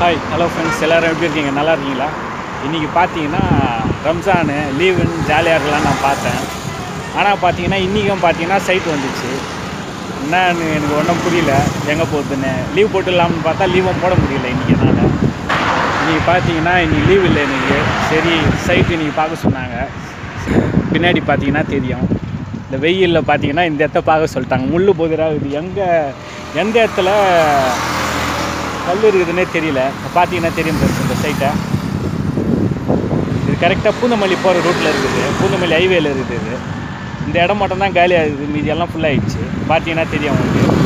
Hi hello friends எல்லோரும் எப்படி இருக்கீங்க? நல்லா இருக்கீங்களா? இன்றைக்கி பார்த்தீங்கன்னா ரம்ஜானு லீவுன்னு ஜாலியாக இருக்கலாம் நான் பார்த்தேன். ஆனால் பார்த்தீங்கன்னா இன்றைக்கும் பார்த்தீங்கன்னா சைட் வந்துச்சு. என்னன்னு எனக்கு ஒன்றும் புரியல. எங்கே போகுதுன்னு லீவ் போட்டுடலாம்னு பார்த்தா லீவும் போட முடியல இன்றைக்கி என்னால். இன்றைக்கி பார்த்தீங்கன்னா இன்றைக்கி லீவ் இல்லை எனக்கு சரி சைட் இன்றைக்கி பார்க்க சொன்னாங்க. பின்னாடி பார்த்தீங்கன்னா தெரியும். இந்த வெயிலில் பார்த்தீங்கன்னா இந்த இடத்த பார்க்க சொல்லிட்டாங்க. முள் புதிராகுது எங்கே எந்த இடத்துல கல் இருக்குதுன்னே தெரியல. பார்த்தீங்கன்னா தெரியும் இந்த சைட்டை இது கரெக்டாக பூந்தமல்லி போகிற ரூட்டில் இருக்குது. பூந்தமல்லி ஹைவேல இருக்குது இது. இந்த இடம் மட்டும்தான் காலியாக இருக்குது மீதி எல்லாம் ஃபுல்லாகிடுச்சு பார்த்தீங்கன்னா தெரியும் உங்களுக்கு.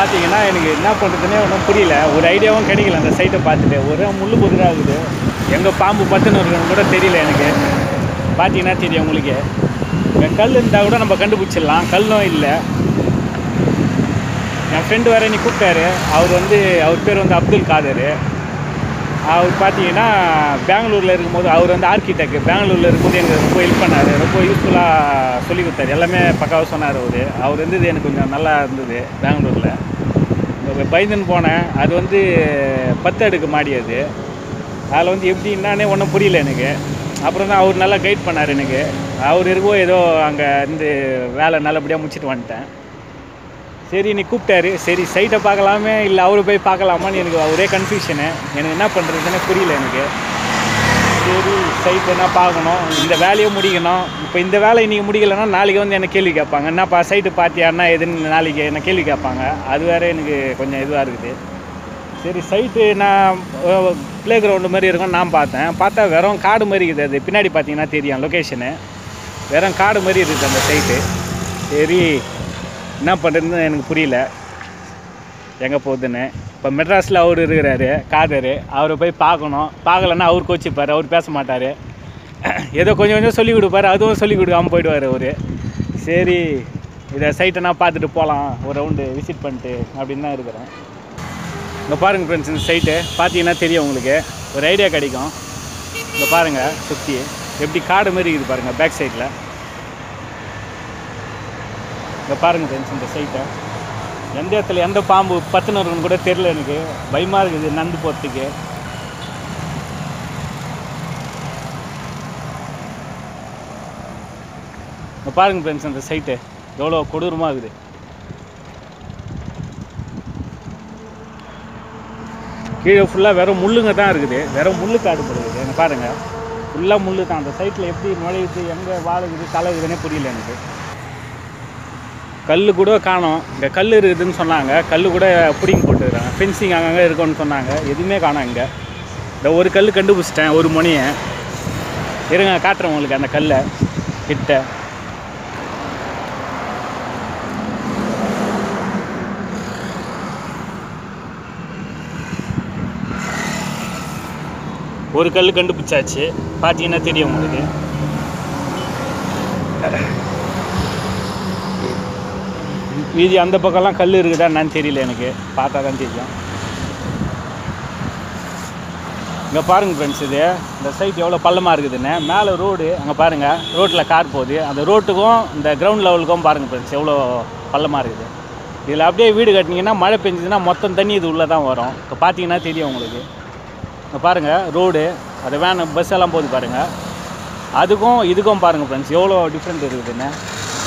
பார்த்தீங்கன்னா எனக்கு என்ன பண்ணுறதுனே ஒன்றும் புரியல. ஒரு ஐடியாவும் கிடைக்கல அந்த சைட்டை பார்த்துட்டு. ஒரே முள் புதிராகுது எங்கள் எங்கே பாம்பு பத்துன்னு இருக்குன்னு கூட தெரியல எனக்கு. பார்த்தீங்கன்னா தெரியும் உங்களுக்கு. இங்கே கல் இருந்தால் கூட நம்ம கண்டுபிடிச்சிடலாம். கல்லும் இல்லை. என் ஃப்ரெண்டு வேறு நீ கூப்பிட்டாரு. அவர் வந்து அவர் பேர் வந்து அப்துல் காதர். அவர் பார்த்தீங்கன்னா பெங்களூரில் இருக்கும்போது அவர் வந்து ஆர்கிடெக்ட் பெங்களூரில் இருக்கும்போது எனக்கு ரொம்ப ஹெல்ப் பண்ணார். ரொம்ப யூஸ்ஃபுல்லாக சொல்லி கொடுத்தாரு. எல்லாமே பக்காவாக சொன்னார் அவர். அவர் இருந்தது எனக்கு கொஞ்சம் நல்லா இருந்தது பெங்களூரில். பயந்துன்னு போனேன். அது வந்து பத்து அடுக்கு மாடி அது. அதில் வந்து எப்படி என்னானே ஒன்றும் புரியல எனக்கு. அப்புறம் தான் அவர் நல்லா கைட் பண்ணார் எனக்கு. அவர் இருக்கோ ஏதோ அங்கே இருந்து வேலை நல்லபடியாக முடிச்சிட்டு வந்துட்டேன். சரி நீ கூப்பிட்டாரு. சரி சைட்டை பார்க்கலாமே? இல்லை அவர் போய் பார்க்கலாமான்னு எனக்கு ஒரே கன்ஃபியூஷனு எனக்கு என்ன பண்ணுறதுன்னு புரியல எனக்கு. சரி சைட் என்ன பார்க்கணும்? இந்த வேலையை முடிக்கணும். இப்போ இந்த வேலை இன்றைக்கி முடிக்கலைன்னா நாளைக்கு வந்து என்ன கேள்வி கேட்பாங்க? என்னப்பா சைட்டு பார்த்தியான்னா எதுன்னு நாளைக்கு என்ன கேள்வி கேட்பாங்க? அது வேறு எனக்கு கொஞ்சம் இதுவாக இருக்குது. சரி சைட்டு நான் ப்ளே கிரவுண்டு மாதிரி இருக்கும் நான் பார்த்தேன். பார்த்தா வெறும் காடு மாதிரி இருக்குது. அது பின்னாடி பார்த்தீங்கன்னா தெரியும் லொக்கேஷனு வெறும் காடு மாதிரி இருக்குது அந்த சைட்டு சரி என்ன பண்ணுறதுன்னு எனக்கு புரியல. எங்கே போகுதுன்னு. இப்போ மெட்ராஸில் அவர் இருக்கிறாரு காதர். அவரை போய் பார்க்கணும். பார்க்கலன்னா அவர் கோச்சிப்பார் அவர் பேச மாட்டார். ஏதோ கொஞ்சம் கொஞ்சம் சொல்லிக் கொடுப்பாரு அதுவும் சொல்லிக் கொடுக்காம போயிடுவார் அவர். சரி இதை சைட்டெல்லாம் பார்த்துட்டு போகலாம் ஒரு ரவுண்டு விசிட் பண்ணிட்டு அப்படின்னு தான் இருக்கிறேன். இங்கே பாருங்கள் ஃப்ரெண்ட்ஸ் இந்த சைட்டு. பார்த்தீங்கன்னா தெரியும் உங்களுக்கு. ஒரு ஐடியா கிடைக்கும். இங்கே பாருங்கள் சுற்றி எப்படி காடு மாதிரி இருக்குது பாருங்கள் பேக் சைடில் இங்கே பாருங்கள் ஃப்ரெண்ட்ஸ் இந்த சைட்டை. எந்த இடத்துல எந்த பாம்பு பத்துன்னு இருக்குன்னு கூட தெரில எனக்கு. பயமாக இருக்குது நடந்து போகிறதுக்கு இப்போ பாருங்கள் ஃப்ரெண்ட்ஸ் அந்த சைட்டு எவ்வளோ கொடூரமாக இருக்குது. கீழே ஃபுல்லாக வெறும் முள்ளுங்க தான் இருக்குது. வெறும் முள்ளு காடு போடுது எனக்கு பாருங்கள் ஃபுல்லாக முள்ளு தான். அந்த சைட்டில் எப்படி நுழையுது எங்கே வாழுகுது தலைகுதுன்னே புரியல எனக்கு. கல் கூட காணோம். இங்கே கல் இருக்குதுன்னு சொன்னாங்க. கல் கூட பிடிங்கி போட்டுருக்காங்க. ஃபென்சிங் அங்கங்கே இருக்குன்னு சொன்னாங்க. எதுவுமே காணும் இங்கே. இந்த ஒரு கல் கண்டுபிடிச்சிட்டேன். ஒரு மணியை இருங்க காட்டுறேன் உங்களுக்கு அந்த கல்லை. கிட்ட. ஒரு கல் கண்டுபிடிச்சாச்சு. பார்த்தீங்கன்னா தெரியும் உங்களுக்கு. மீதி அந்த பக்கம்லாம் கல் இருக்குதா என்னன்னு தெரியல எனக்கு. பார்த்தா தான் தெரியும். இங்கே பாருங்கள் ஃப்ரெண்ட்ஸ் இது. இந்த சைட் எவ்வளோ பள்ளமாக இருக்குதுன்னு. மேலே ரோடு அங்கே பாருங்கள் ரோட்டில் கார் போகுது. அந்த ரோட்டுக்கும் இந்த கிரவுண்ட் லெவலுக்கும் பாருங்கள் ஃப்ரெண்ட்ஸ் எவ்வளோ பள்ளமாக இருக்குது. இதில் அப்படியே வீடு கட்டினீங்கன்னா மழை பெஞ்சதுன்னா மொத்தம் தண்ணி இது உள்ளே தான் வரும். இப்போ பார்த்தீங்கன்னா தெரியும் உங்களுக்கு. இங்கே பாருங்கள் ரோடு அது வேன் பஸ் எல்லாம் போகுது பாருங்கள் அதுக்கும் இதுக்கும் பாருங்கள் ஃப்ரெண்ட்ஸ் எவ்வளோ டிஃப்ரெண்ட் இருக்குதுன்னு.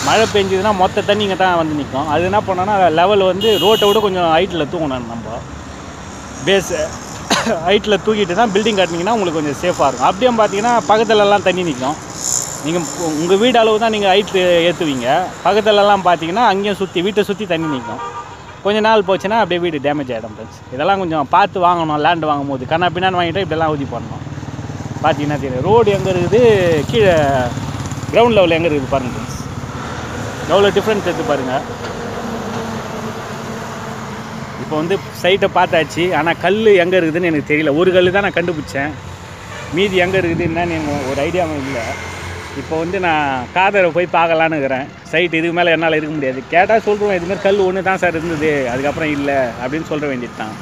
மழை பெஞ்சதுன்னா மொத்த தண்ணி இங்கே தான் வந்து நிற்கும் அது என்ன பண்ணோன்னா லெவல் வந்து ரோட்டை விட கொஞ்சம் ஹைட்டில் தூங்கணும் நம்ம. பேஸ் ஹைட்டில் தூக்கிட்டு தான் பில்டிங் கட்டினீங்கன்னா உங்களுக்கு கொஞ்சம் சேஃபாக இருக்கும். அப்படியே பார்த்தீங்கன்னா பக்கத்துலலாம் தண்ணி நிற்கும் நீங்கள் உங்கள் வீடு அளவு தான் நீங்கள் ஹைட்டு ஏற்றுவீங்க பக்கத்துலலாம் பார்த்தீங்கன்னா அங்கேயும் சுற்றி வீட்டை சுற்றி தண்ணி நிற்கும் கொஞ்ச நாள் போச்சுன்னா அப்படியே வீடு டேமேஜ் ஆகிடும் ஃப்ரெண்ட்ஸ் இதெல்லாம் கொஞ்சம் பார்த்து வாங்கணும் லேண்ட் வாங்கும் போது கண்ணா பின்னான்னு வாங்கிட்டு இப்படிலாம் ஊதி பண்ணணும் பார்த்தீங்கன்னா தெரியும். ரோடு எங்கே இருக்குது? கீழே கிரவுண்ட் லெவல் எங்கே இருக்குது பாருங்கள் ஃப்ரெண்ட்ஸ் எவ்வளோ டிஃப்ரென்ஸ் எடுத்து பாருங்கள் இப்போ வந்து சைட்டை பார்த்தாச்சு. ஆனால் கல் எங்கே இருக்குதுன்னு எனக்கு தெரியல. ஒரு கல் தான் நான் கண்டுபிடிச்சேன். மீதி எங்கே இருக்குதுன்னு எனக்கு ஒரு ஐடியாவும் இல்லை. இப்போ வந்து நான் காதரை போய் பார்க்கலான்னு இருக்கிறேன். சைட் இதுக்கு மேலே என்னால் இருக்க முடியாது. கேட்டால் சொல்கிறோம் இதுமாதிரி கல் ஒன்று தான் சார் இருந்தது. அதுக்கப்புறம் இல்லை அப்படின்னு சொல்ல வேண்டியது தான்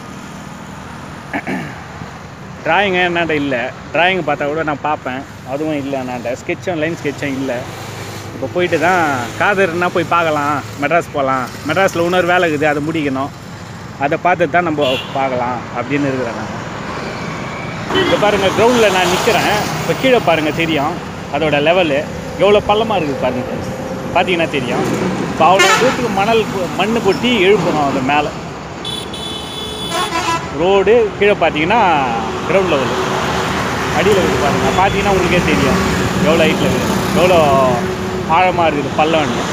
டிராயிங்க என்னாண்ட இல்லை. டிராயிங் பார்த்தா கூட நான் பார்ப்பேன். அதுவும் இல்லை என்னாண்ட ஸ்கெட்சும் லைன் ஸ்கெட்சும் இல்லை. இப்போ போயிட்டு தான் காதர்னா போய் பார்க்கலாம் மெட்ராஸ் போகலாம். மெட்ராஸில் இன்னொரு வேலை இருக்குது அதை முடிக்கணும். அதை பார்த்து தான் நம்ம பார்க்கலாம் அப்படின்னு இருக்கிறேன் நான். இப்போ பாருங்கள் க்ரௌண்டில் நான் நிற்கிறேன் இப்போ கீழே பாருங்கள் தெரியும். அதோட லெவலு எவ்வளோ பள்ளமாக இருக்குது பாருங்கள் பார்த்தீங்கன்னா தெரியும். இப்போ அவ்வளோ தூரத்துக்கு மணல் மண் கொட்டி எழுப்பணும் அந்த மேலே. ரோடு கீழே பார்த்தீங்கன்னா கிரவுண்ட் லெவலு அடியில் இருக்குது பாருங்கள் பார்த்தீங்கன்னா உங்களுக்கே தெரியும். எவ்வளோ ஹைட்டில் இருக்குது. எவ்வளோ ஆழமாக இருக்குது பள்ளம்னு.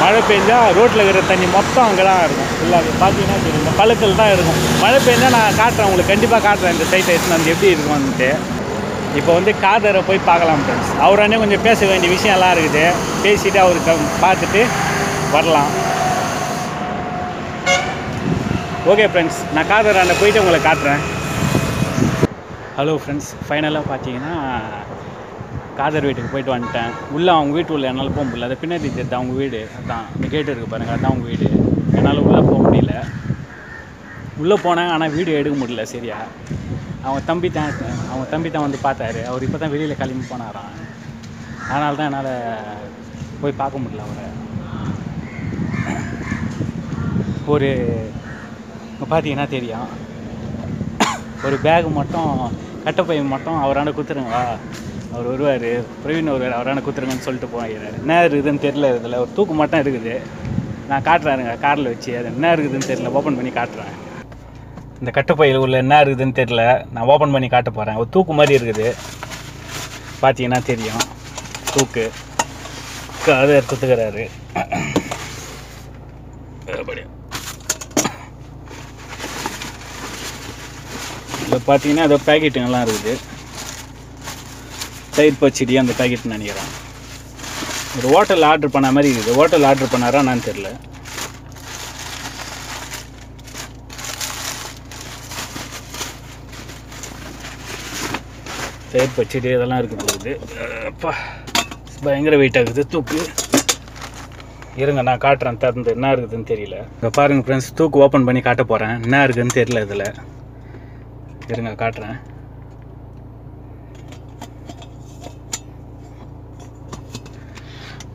மழை பெஞ்சால் ரோட்டில் இருக்கிற தண்ணி மொத்தம் அங்கே தான் இருக்கும். ஃபுல்லாக பார்த்தீங்கன்னா தெரியும். இந்த பழுக்கல் தான் இருக்கும். மழை பெஞ்சால் நான் காட்டுறேன் உங்களுக்கு கண்டிப்பாக காட்டுறேன் இந்த சைட்டை எடுத்துன்னு வந்து எப்படி இருக்கும்னுட்டு. இப்போ வந்து காதரை போய் பார்க்கலாம் ஃப்ரெண்ட்ஸ் அவரானே கொஞ்சம் பேச வேண்டிய விஷயம்லாம் இருக்குது. பேசிவிட்டு அவருக்கு பார்த்துட்டு வரலாம். ஓகே ஃப்ரெண்ட்ஸ் நான் காதராண்ட போயிட்டு உங்களை காட்டுறேன். ஹலோ ஃப்ரெண்ட்ஸ் ஃபைனலாக பார்த்தீங்கன்னா காதர் வீட்டுக்கு போயிட்டு வந்துட்டேன். உள்ளே அவங்க வீட்டு உள்ள என்னால் போக முடியல. அது பின்னாடி தெரியுது அவங்க வீடு. அதான் அந்த கேட்டு இருக்குது பாருங்கள் அதான் அவங்க வீடு. என்னால் உள்ளே போக முடியல. உள்ளே போனேன் ஆனால் வீடியோ எடுக்க முடியல சரியா. அவன் தம்பி தான் அவன் தம்பி தான் வந்து பார்த்தாரு. அவர் இப்போ தான் வெளியில் கிளம்பி போனாராம். அதனால தான் என்னால் போய் பார்க்க முடியல அவரை. ஒரு பார்த்தீங்கன்னா தெரியும்? ஒரு பேக் மட்டும் கட்டப்பை மட்டும் அவராண்ட குத்துருங்களா அவர் வருவார். பிரவீன் வருவார். அவரான குத்துருங்கன்னு சொல்லிட்டு போகிறார் என்ன இருக்குதுன்னு தெரில இதில் ஒரு தூக்கு மட்டும் இருக்குது. நான் காட்டுறாருங்க காரில் வச்சு அது என்ன இருக்குதுன்னு தெரில ஓப்பன் பண்ணி காட்டுறேன். இந்த கட்டுப்பையில் உள்ள என்ன இருக்குதுன்னு தெரில நான் ஓப்பன் பண்ணி காட்ட போகிறேன் ஒரு தூக்கு மாதிரி இருக்குது. பார்த்தீங்கன்னா தெரியும். தூக்கு. அதை குத்துக்கிறாரு. இதில் பார்த்தீங்கன்னா ஏதோ பேக்கெட்டுங்கெல்லாம் இருக்குது. தயிர் பச்சடி அந்த பேக்கெட் நினைக்கிறேன். ஒரு ஹோட்டல் ஆர்டர் பண்ண மாதிரி இருக்குது. ஹோட்டல் ஆர்டர் பண்ணாரா என்னன்னு தெரில தயிர் பச்சடி இதெல்லாம் இருக்க போகுது. அப்பா பயங்கர வெயிட் ஆகுது. தூக்கு. இருங்க நான் காட்டுறேன். திறந்து என்ன இருக்குதுன்னு தெரியல. இப்போ பாருங்கள் ஃப்ரெண்ட்ஸ் தூக்கு ஓப்பன் பண்ணி காட்ட போகிறேன் என்ன இருக்குதுன்னு தெரியல இதில். இருங்க காட்டுறேன்.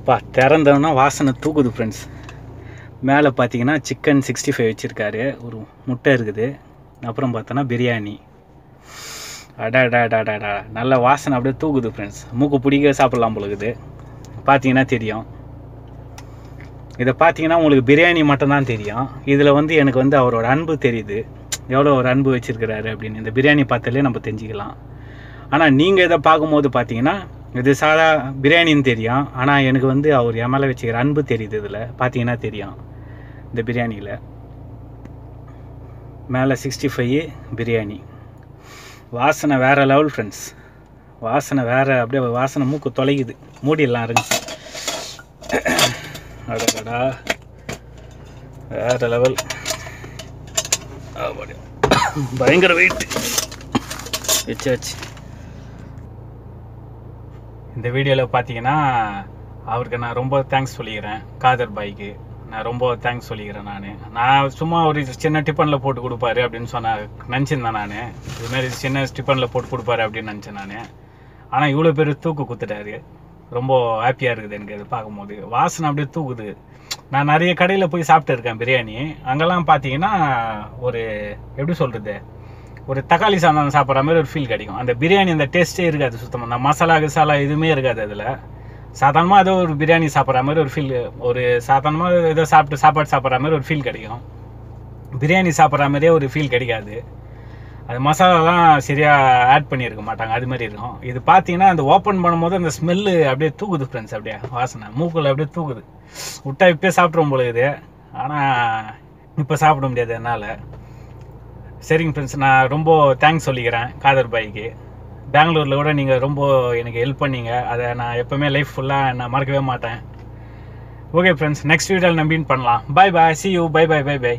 பா திறந்தோன்னா வாசனை தூக்குது ஃப்ரெண்ட்ஸ் மேலே பார்த்தீங்கன்னா சிக்கன் சிக்ஸ்டி ஃபைவ் வச்சுருக்காரு. ஒரு முட்டை இருக்குது. அப்புறம் பார்த்தோன்னா பிரியாணி. அடாடாடாடாடா நல்ல வாசனை அப்படியே தூக்குது ஃப்ரெண்ட்ஸ் மூக்கு பிடிக்க சாப்பிட்லாம் பொழுது பார்த்தீங்கன்னா தெரியும். இதை பார்த்தீங்கன்னா உங்களுக்கு பிரியாணி மட்டும்தான் தெரியும். இதில் வந்து எனக்கு வந்து அவரோட அன்பு தெரியுது. எவ்வளோ ஒரு அன்பு வச்சுருக்கிறாரு அப்படின்னு. இந்த பிரியாணி பார்த்தாலே நம்ம தெரிஞ்சுக்கலாம். ஆனால் நீங்கள் இதை பார்க்கும்போது பார்த்தீங்கன்னா இது சாதா பிரியாணின்னு தெரியும். ஆனால் எனக்கு வந்து அவர் என் மேலே வச்சுக்கிற அன்பு தெரியுது இதில். பார்த்தீங்கன்னா தெரியும் இந்த பிரியாணியில். மேலே சிக்ஸ்டி ஃபைவ் பிரியாணி. வாசனை வேறு லெவல் ஃப்ரெண்ட்ஸ் வாசனை வேறு அப்படியே வாசனை மூக்கு தொலைக்குது மூடிடலாம் இருந்துச்சு. அடடா வேறு லெவல் பயங்கர வெயிட் வச்சாச்சு. இந்த வீடியோவில் பார்த்தீங்கன்னா அவருக்கு நான் ரொம்ப தேங்க்ஸ் சொல்லிக்கிறேன். காதர் பாய்க்கு. நான் ரொம்ப தேங்க்ஸ் சொல்லிக்கிறேன் நான். நான் சும்மா ஒரு சின்ன டிஃபனில் போட்டு கொடுப்பாரு அப்படின்னு சொன்ன நினச்சிருந்தேன் நான். இதுமாரி சின்ன டிஃபனில் போட்டு கொடுப்பாரு அப்படின்னு நினச்சேன் நான். ஆனால் இவ்வளோ பேர் தூக்கு குத்துட்டாரு. ரொம்ப ஹாப்பியாக இருக்குது எனக்கு அது பார்க்கும்போது. வாசனை அப்படியே தூக்குது. நான் நிறைய கடையில் போய் சாப்பிட்டு இருக்கேன் பிரியாணி. அங்கெல்லாம் பார்த்தீங்கன்னா ஒரு எப்படி சொல்கிறது ஒரு தக்காளி சாதம் சாப்பிட்ற மாதிரி ஒரு ஃபீல் கிடைக்கும். அந்த பிரியாணி அந்த டேஸ்ட்டே இருக்காது சுத்தமாக அந்த மசாலா கிசாலா எதுவுமே இருக்காது அதில். சாதாரணமாக ஏதோ ஒரு பிரியாணி சாப்பிட்ற மாதிரி ஒரு ஃபீல் ஒரு சாதாரணமாக ஏதோ சாப்பிட்டு சாப்பாடு சாப்பிட்ற மாதிரி ஒரு ஃபீல் கிடைக்கும். பிரியாணி சாப்பிட்ற மாதிரியே ஒரு ஃபீல் கிடைக்காது. அது மசாலாலாம் சரியாக ஆட் பண்ணியிருக்க மாட்டாங்க. அது மாதிரி இருக்கும். இது பார்த்தீங்கன்னா அந்த ஓப்பன் பண்ணும்போது அந்த ஸ்மெல்லு அப்படியே தூக்குது ஃப்ரெண்ட்ஸ் அப்படியே வாசனை. மூக்கில் அப்படியே தூக்குது. விட்டா இப்போயே சாப்பிட்றோம் போல இது ஆனால் இப்போ சாப்பிட முடியாது என்னால். சரிங்க ஃப்ரெண்ட்ஸ் நான் ரொம்ப தேங்க்ஸ் சொல்லிக்கிறேன் காதர் பாய்க்கு. பெங்களூரில் கூட நீங்கள் ரொம்ப எனக்கு ஹெல்ப் பண்ணீங்க. அதை நான் எப்போவுமே லைஃப் ஃபுல்லாக நான் மறக்கவே மாட்டேன். ஓகே ஃப்ரெண்ட்ஸ் நெக்ஸ்ட் வீடியோவில் நம்பின்னு பண்ணலாம். Bye bye see you bye bye bye bye